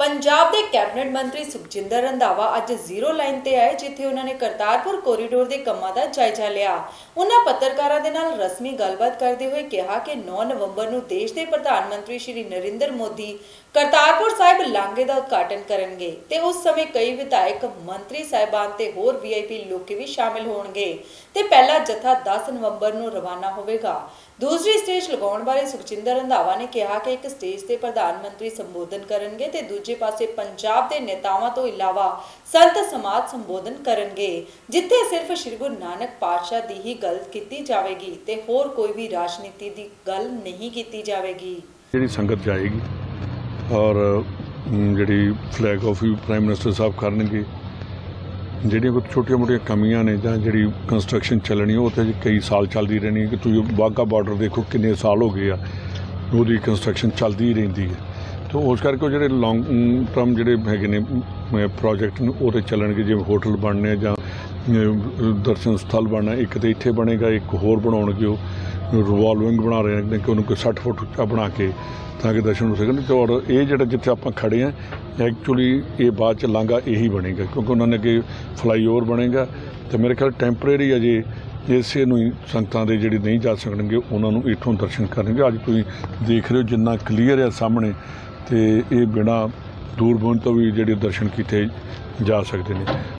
ਪੰਜਾਬ ਦੇ ਕੈਬਨਿਟ ਮੰਤਰੀ ਸੁਖਜਿੰਦਰ ਰੰਧਾਵਾ ਅੱਜ ਜ਼ੀਰੋ ਲਾਈਨ ਤੇ ਆਏ, ਜਿੱਥੇ ਉਹਨਾਂ ਨੇ ਕਰਤਾਰਪੁਰ ਕੋਰੀਡੋਰ ਦੇ ਕੰਮਾਂ ਦਾ ਜਾਇਜ਼ਾ ਲਿਆ। ਉਹਨਾਂ ਪੱਤਰਕਾਰਾਂ ਦੇ ਨਾਲ ਰਸਮੀ ਗੱਲਬਾਤ ਕਰਦੇ ਹੋਏ ਕਿਹਾ ਕਿ 9 ਨਵੰਬਰ ਨੂੰ ਦੇਸ਼ ਦੇ ਪ੍ਰਧਾਨ ਮੰਤਰੀ ਸ਼੍ਰੀ ਨਰਿੰਦਰ ਮੋਦੀ ਕਰਤਾਰਪੁਰ ਸਾਹਿਬ ਲਾਂਘੇ ਦਾ ਉਦਘਾਟਨ ਕਰਨਗੇ ਤੇ ਉਸ ਸਮੇਂ ਕਈ ਵਿਧਾਇਕ, ਮੰਤਰੀ ਸਾਹਿਬਾਨ ਤੇ ਹੋਰ ਵੀਆਈਪੀ ਲੋਕ ਵੀ ਸ਼ਾਮਿਲ ਹੋਣਗੇ ਤੇ ਪਹਿਲਾ ਜਥਾ 10 ਨਵੰਬਰ ਨੂੰ ਰਵਾਨਾ ਹੋਵੇਗਾ। ਦੂਸਰੀ ਸਟੇਜ ਲਗਾਉਣ ਬਾਰੇ ਸੁਖਜਿੰਦਰ ਰੰਧਾਵਾ ਨੇ ਕਿਹਾ ਕਿ ਇੱਕ ਸਟੇਜ ਤੇ ਪ੍ਰਧਾਨ ਮੰਤਰੀ ਸੰਬੋਧਨ ਕਰਨਗੇ ਤੇ ਦੂਜੇ ਪਾਸੇ ਪੰਜਾਬ ਦੇ ਨੇਤਾਵਾਂ ਤੋਂ ਇਲਾਵਾ ਸੰਤ ਸਮਾਜ ਸੰਬੋਧਨ ਕਰਨਗੇ, ਜਿੱਥੇ ਸਿਰਫ ਸ੍ਰੀ ਗੁਰੂ ਨਾਨਕ ਪਾਤਸ਼ਾਹ ਦੀ ਹੀ ਗੱਲ ਕੀਤੀ ਜਾਵੇਗੀ ਤੇ ਹੋਰ ਕੋਈ ਵੀ ਰਾਜਨੀਤੀ ਦੀ ਗੱਲ ਨਹੀਂ ਕੀਤੀ ਜਾਵੇਗੀ। ਜਿਹੜੀ ਸੰਗਤ ਜਾਏਗੀ ਔਰ ਜਿਹੜੀ ਫਲੈਗ ਆਫ ਵੀ ਪ੍ਰਾਈਮ ਮਿਨਿਸਟਰ ਸਾਹਿਬ ਕਰਨਗੇ, ਜਿਹੜੀਆਂ ਕੋਈ ਛੋਟੀਆਂ-ਮੋਟੀਆਂ ਕਮੀਆਂ ਨੇ ਜਾਂ ਜਿਹੜੀ ਕੰਸਟਰਕਸ਼ਨ ਚੱਲਣੀ, ਉਹ ਤੇ ਕਈ ਸਾਲ ਚੱਲਦੀ ਰਹਿਣੀ ਕਿ ਤੁਸੀਂ ਵਾਹਗਾ ਬਾਰਡਰ ਦੇਖੋ ਕਿੰਨੇ ਸਾਲ ਹੋ ਗਏ ਆ, ਉਹਦੀ ਕੰਸਟਰਕਸ਼ਨ ਚੱਲਦੀ ਰਹਿੰਦੀ ਹੈ। ਤਾਂ ਉਸ ਕਰਕੇ ਉਹ ਜਿਹੜੇ ਲੌਂਗ ਟਰਮ ਜਿਹੜੇ ਹੈਗੇ ਨੇ ਪ੍ਰੋਜੈਕਟ ਨੂੰ ਉਹ ਤੇ ਚੱਲਣਗੇ, ਜਿਵੇਂ ਹੋਟਲ ਬਣਨੇ ਆ ਜਾਂ ਦਰਸ਼ਨ ਸਥਲ ਬਣਨਾ, ਇੱਕ ਤੇ ਇੱਥੇ ਬਣੇਗਾ, ਇੱਕ ਹੋਰ ਬਣਾਉਣਗੇ ਉਹ ਰਿਵਾਲਵਿੰਗ ਬਣਾ ਰਹੇ ਨੇ, ਕਿ ਉਹਨੂੰ ਕੋਈ 60 ਫੁੱਟ ਉੱਚਾ ਬਣਾ ਕੇ, ਤਾਂ ਕਿ ਦਰਸ਼ਨ ਹੋ ਸਕਣ। ਤੇ ਔਰ ਇਹ ਜਿਹੜਾ ਜਿੱਥੇ ਆਪਾਂ ਖੜੇ ਆ ਐਕਚੁਅਲੀ ਇਹ ਬਾਅਦ ਚ ਲਾਂਘਾ ਇਹੀ ਬਣੇਗਾ, ਕਿਉਂਕਿ ਉਹਨਾਂ ਨੇ ਅੱਗੇ ਫਲਾਈਓਵਰ ਬਣੇਗਾ। ਤੇ ਮੇਰੇ ਖਿਆਲ ਟੈਂਪਰੇਰੀ ਅਜੇ ਇਸੇ ਨੂੰ ਹੀ ਸੰਗਤਾਂ ਦੇ ਜਿਹੜੇ ਨਹੀਂ ਜਾ ਸਕਣਗੇ, ਉਹਨਾਂ ਨੂੰ ਇੱਥੋਂ ਦਰਸ਼ਨ ਕਰਨਗੇ। ਅੱਜ ਤੁਸੀਂ ਦੇਖ ਰਹੇ ਹੋ ਜਿੰਨਾ ਕਲੀਅਰ ਹੈ ਸਾਹਮਣੇ ਤੇ ਇਹ ਬਿਨਾ ਦੂਰਬੀਨ ਤੋਂ ਵੀ ਜਿਹੜੇ ਦਰਸ਼ਨ ਕੀਤੇ ਜਾ ਸਕਦੇ ਨੇ।